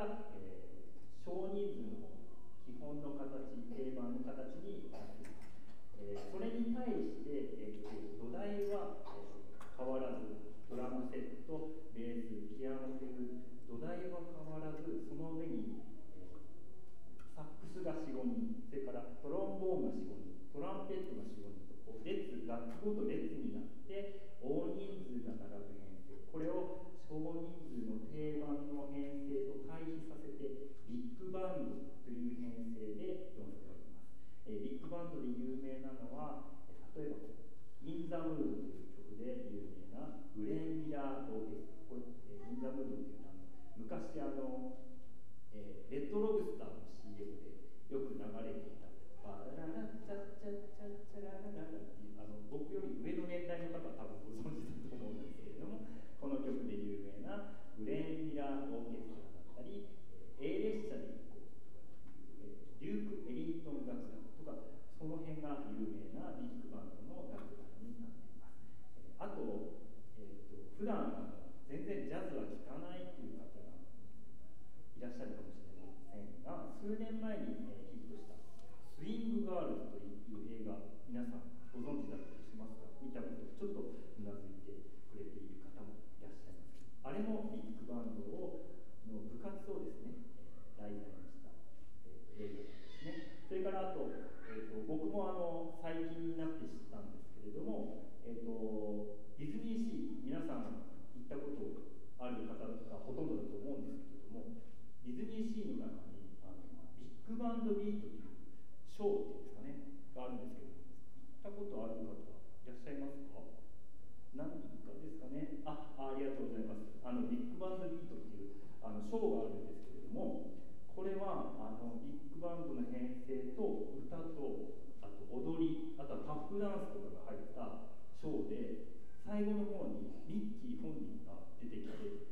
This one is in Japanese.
Amen 昔あの、えー、レトロご存知だったりしますが、見たことちょっとうなずいてくれている方もいらっしゃいます。あれもビッグバンドをの部活をですね、題材にした、え、映画ですね。それからあと、えーと、僕もあの最近になって知ったんですけれども、えーと、ディズニーシー、皆さん行ったことある方がほとんどだと思うんですけれども、ディズニーシーの中にあのビッグバンドビートというショーっていう何人かですかね。あありがとうございます。あのビッグバンドビートっていうあのーがあるんですけれどもこれはあのビッグバンドの編成と歌とあと踊りあとはタップダンスとかが入ったショーで最後の方にミッキー本人が出てきて